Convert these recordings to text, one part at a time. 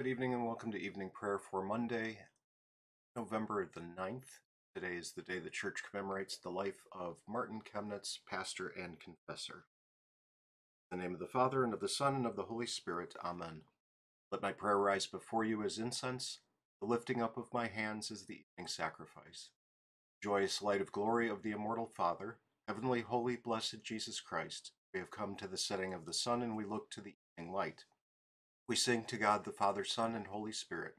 Good evening and welcome to evening prayer for Monday, November the 9th. Today is the day the church commemorates the life of Martin Chemnitz, pastor and confessor. In the name of the Father, and of the Son, and of the Holy Spirit. Amen. Let my prayer rise before you as incense, the lifting up of my hands is the evening sacrifice. Joyous light of glory of the immortal Father, heavenly, holy, blessed Jesus Christ, we have come to the setting of the sun, and we look to the evening light. We sing to God the Father, Son, and Holy Spirit.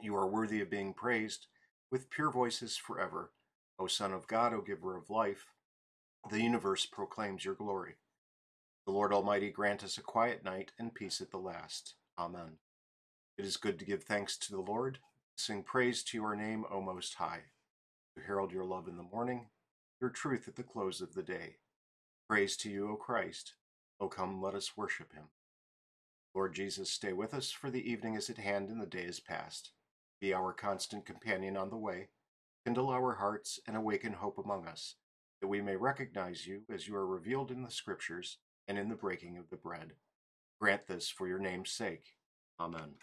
You are worthy of being praised with pure voices forever. O Son of God, O Giver of life, the universe proclaims your glory. The Lord Almighty grant us a quiet night and peace at the last. Amen. It is good to give thanks to the Lord, sing praise to your name, O Most High, to herald your love in the morning, your truth at the close of the day. Praise to you, O Christ. O come, let us worship him. Lord Jesus, stay with us, for the evening is at hand and the day is past. Be our constant companion on the way, kindle our hearts, and awaken hope among us, that we may recognize you as you are revealed in the Scriptures and in the breaking of the bread. Grant this for your name's sake. Amen.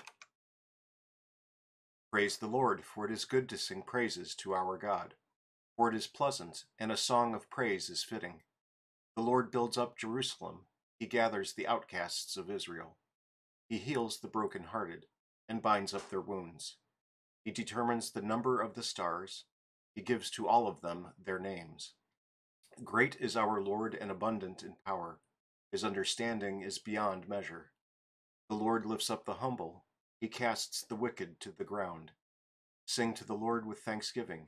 Praise the Lord, for it is good to sing praises to our God. For it is pleasant, and a song of praise is fitting. The Lord builds up Jerusalem, he gathers the outcasts of Israel. He heals the broken-hearted, and binds up their wounds. He determines the number of the stars, he gives to all of them their names. Great is our Lord and abundant in power. His understanding is beyond measure. The Lord lifts up the humble, he casts the wicked to the ground. Sing to the Lord with thanksgiving.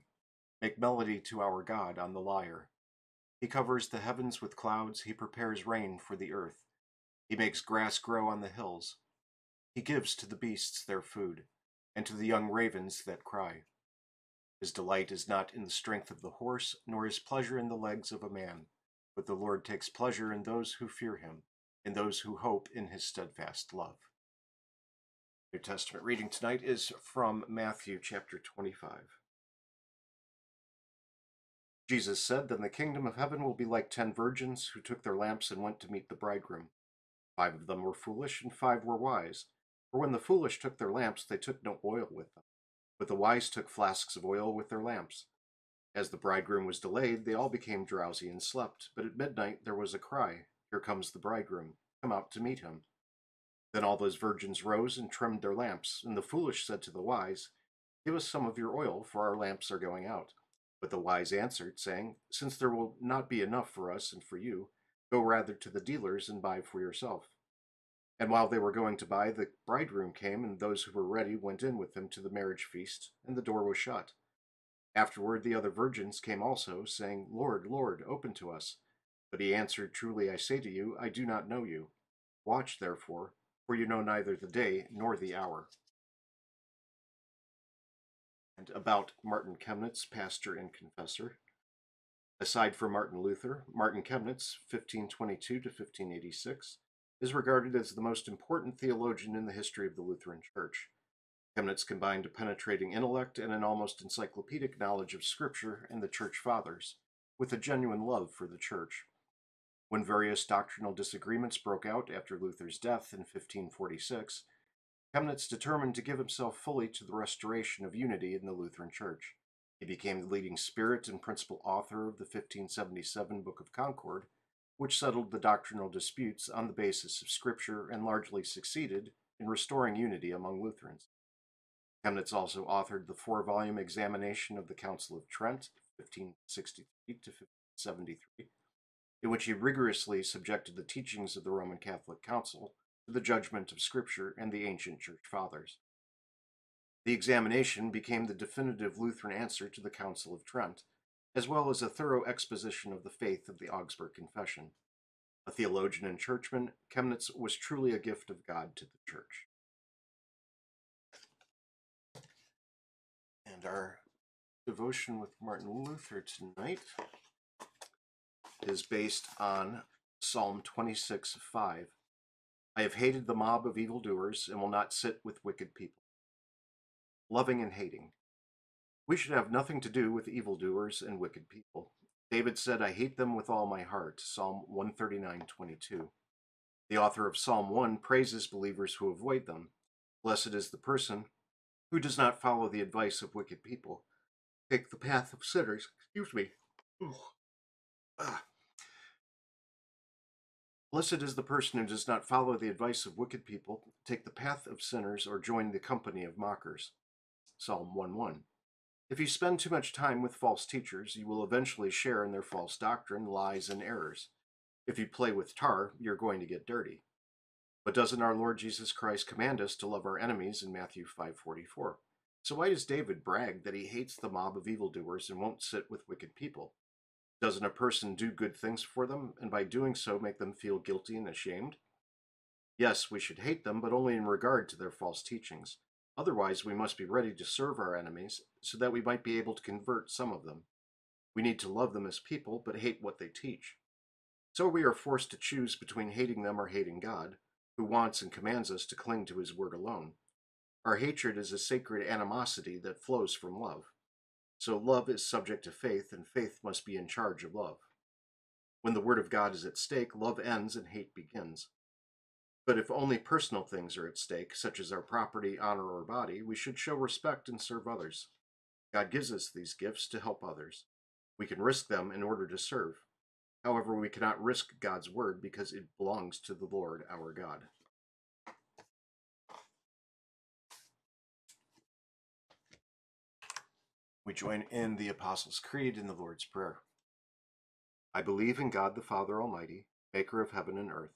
Make melody to our God on the lyre. He covers the heavens with clouds, he prepares rain for the earth. He makes grass grow on the hills. He gives to the beasts their food, and to the young ravens that cry. His delight is not in the strength of the horse, nor his pleasure in the legs of a man, but the Lord takes pleasure in those who fear him, in those who hope in his steadfast love. New Testament reading tonight is from Matthew chapter 25. Jesus said, Then the kingdom of heaven will be like ten virgins who took their lamps and went to meet the bridegroom. Five of them were foolish, and five were wise. For when the foolish took their lamps, they took no oil with them. But the wise took flasks of oil with their lamps. As the bridegroom was delayed, they all became drowsy and slept. But at midnight there was a cry, Here comes the bridegroom. Come out to meet him. Then all those virgins rose and trimmed their lamps. And the foolish said to the wise, Give us some of your oil, for our lamps are going out. But the wise answered, saying, Since there will not be enough for us and for you, go rather to the dealers and buy for yourself. And while they were going to buy, the bridegroom came, and those who were ready went in with him to the marriage feast, and the door was shut. Afterward the other virgins came also, saying, Lord, Lord, open to us. But he answered, Truly I say to you, I do not know you. Watch therefore, for you know neither the day nor the hour. And about Martin Chemnitz, pastor and confessor. Aside from Martin Luther, Martin Chemnitz, 1522 to 1586, is regarded as the most important theologian in the history of the Lutheran Church. Chemnitz combined a penetrating intellect and an almost encyclopedic knowledge of Scripture and the Church Fathers, with a genuine love for the Church. When various doctrinal disagreements broke out after Luther's death in 1546, Chemnitz determined to give himself fully to the restoration of unity in the Lutheran Church. He became the leading spirit and principal author of the 1577 Book of Concord, which settled the doctrinal disputes on the basis of Scripture and largely succeeded in restoring unity among Lutherans. Chemnitz also authored the four volume examination of the Council of Trent, 1563 to 1573, in which he rigorously subjected the teachings of the Roman Catholic Council to the judgment of Scripture and the ancient Church Fathers. The examination became the definitive Lutheran answer to the Council of Trent as well as a thorough exposition of the faith of the Augsburg Confession. A theologian and churchman, Chemnitz was truly a gift of God to the church. And our devotion with Martin Luther tonight is based on Psalm 26 5. I have hated the mob of evildoers and will not sit with wicked people. Loving and hating. We should have nothing to do with evildoers and wicked people. David said, I hate them with all my heart. Psalm 139:22. The author of Psalm 1 praises believers who avoid them. Blessed is the person who does not follow the advice of wicked people, take the path of sinners. Excuse me. Ah. Blessed is the person who does not follow the advice of wicked people, take the path of sinners, or join the company of mockers. Psalm 1 1. If you spend too much time with false teachers, you will eventually share in their false doctrine, lies, and errors. If you play with tar, you're going to get dirty. But doesn't our Lord Jesus Christ command us to love our enemies in Matthew 5:44? So why does David brag that he hates the mob of evildoers and won't sit with wicked people? Doesn't a person do good things for them, and by doing so make them feel guilty and ashamed? Yes, we should hate them, but only in regard to their false teachings. Otherwise, we must be ready to serve our enemies, so that we might be able to convert some of them. We need to love them as people, but hate what they teach. So we are forced to choose between hating them or hating God, who wants and commands us to cling to his word alone. Our hatred is a sacred animosity that flows from love. So love is subject to faith, and faith must be in charge of love. When the word of God is at stake, love ends and hate begins. But if only personal things are at stake, such as our property, honor, or body, we should show respect and serve others. God gives us these gifts to help others. We can risk them in order to serve. However, we cannot risk God's word because it belongs to the Lord our God. We join in the Apostles' Creed in the Lord's Prayer. I believe in God the Father Almighty, maker of heaven and earth,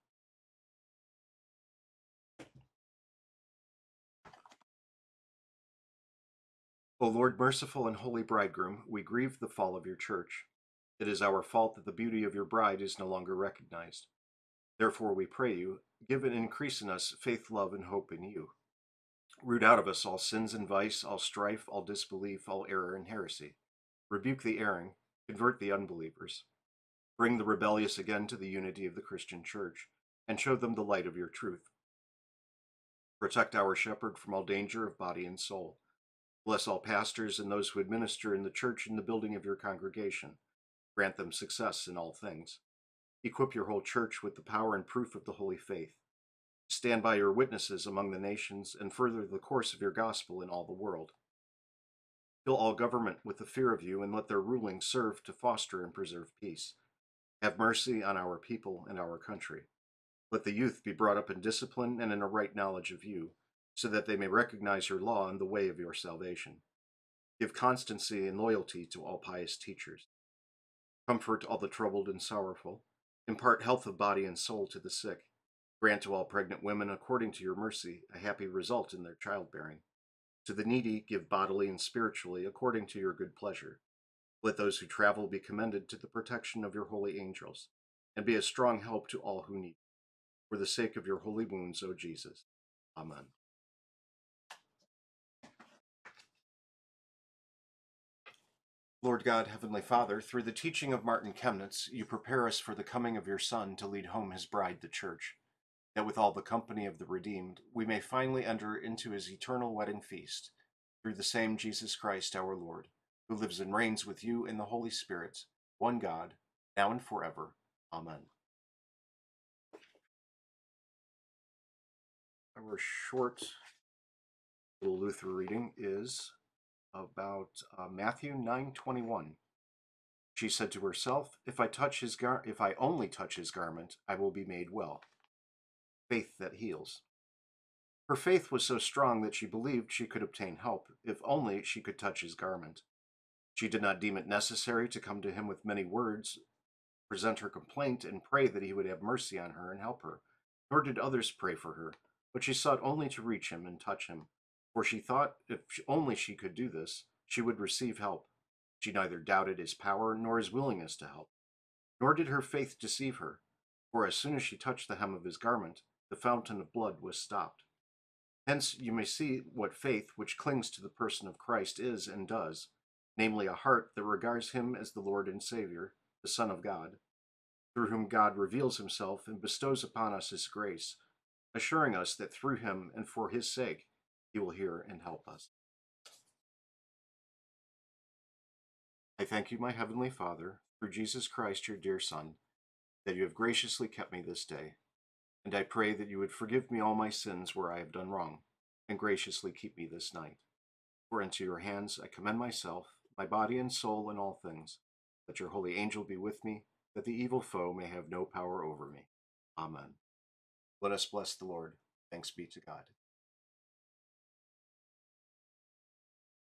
O Lord, merciful and holy bridegroom, we grieve the fall of your church. It is our fault that the beauty of your bride is no longer recognized. Therefore, we pray you, give and increase in us faith, love, and hope in you. Root out of us all sins and vice, all strife, all disbelief, all error and heresy. Rebuke the erring, convert the unbelievers. Bring the rebellious again to the unity of the Christian Church, and show them the light of your truth. Protect our shepherd from all danger of body and soul. Bless all pastors and those who administer in the church and the building of your congregation. Grant them success in all things. Equip your whole church with the power and proof of the holy faith. Stand by your witnesses among the nations and further the course of your gospel in all the world. Fill all government with the fear of you and let their ruling serve to foster and preserve peace. Have mercy on our people and our country. Let the youth be brought up in discipline and in a right knowledge of you, so that they may recognize your law and the way of your salvation. Give constancy and loyalty to all pious teachers. Comfort all the troubled and sorrowful. Impart health of body and soul to the sick. Grant to all pregnant women, according to your mercy, a happy result in their childbearing. To the needy, give bodily and spiritually, according to your good pleasure. Let those who travel be commended to the protection of your holy angels, and be a strong help to all who need. For the sake of your holy wounds, O Jesus. Amen. Lord God, Heavenly Father, through the teaching of Martin Chemnitz, you prepare us for the coming of your Son to lead home his bride, the Church, that with all the company of the redeemed, we may finally enter into his eternal wedding feast, through the same Jesus Christ our Lord, who lives and reigns with you in the Holy Spirit, one God, now and forever. Amen. Our short little Luther reading is about uh, Matthew 9:21. She said to herself, "If I touch his gar- if I only touch his garment, I will be made well." Faith that heals. Her faith was so strong that she believed she could obtain help if only she could touch his garment. She did not deem it necessary to come to him with many words, present her complaint, and pray that he would have mercy on her and help her. Nor did others pray for her, but she sought only to reach him and touch him, for she thought if only she could do this, she would receive help. She neither doubted his power nor his willingness to help. Nor did her faith deceive her, for as soon as she touched the hem of his garment, the fountain of blood was stopped. Hence you may see what faith which clings to the person of Christ is and does, namely a heart that regards him as the Lord and Savior, the Son of God, through whom God reveals himself and bestows upon us his grace, assuring us that through him and for his sake he will hear and help us. I thank you, my heavenly Father, through Jesus Christ, your dear Son, that you have graciously kept me this day. And I pray that you would forgive me all my sins where I have done wrong, and graciously keep me this night. For into your hands I commend myself, my body and soul, and all things. That your holy angel be with me, that the evil foe may have no power over me. Amen. Let us bless the Lord. Thanks be to God.